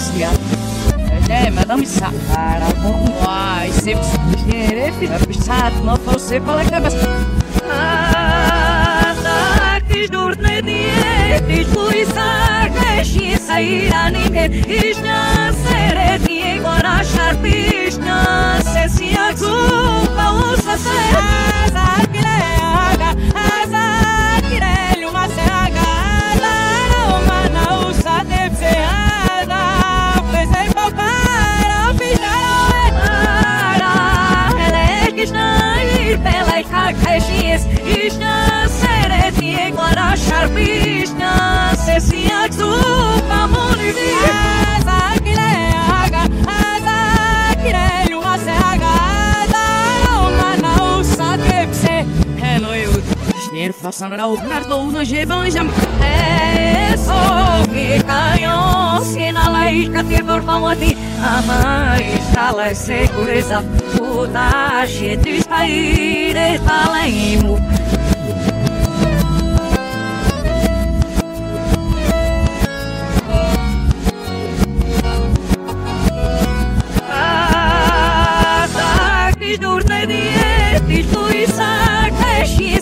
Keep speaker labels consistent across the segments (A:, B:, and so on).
A: Ostia. É, madame sa. Para com ai, se xerefe, pisat no fosse para cabas. Ah, que durne die, die tuisa que die gora sharpishna se si azu pa usa se pela kakashis ishna sere die gora sharpishna se si azu pa muni azakile aga azakile luma se aga la romana usa de se hello eu Dinheiro façam ao nardo jam É só que caiu te por famoti Ama instala segurança Puta shit está ire Talaimu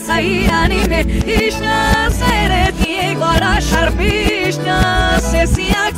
A: sayranime, işna sere diye gora aksu pausa se zakile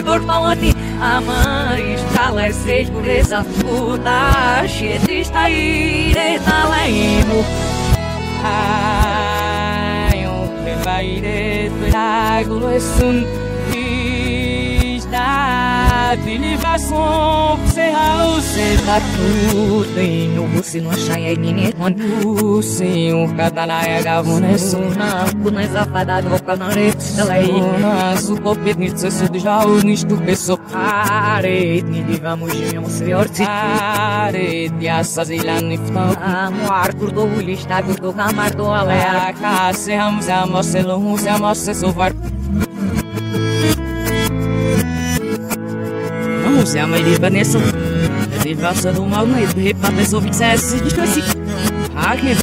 A: por pauati, ama instala segurança, puta shit está ire talaimu. Ai, o que vai de tudo e no ninguém quando sim o katana é gavuna suna kuna zafada do canare dalai na su popet ni tsu do já o nisto peso pare ni digamos de um senhor pare de assas ilan ifta amar curdo o listado do alera casse ramos amoselo mus amoselo var Vamos, é a mãe de Vanessa. Devassa do mal, mãe de repata, sou vicesse, distorce. Agnes,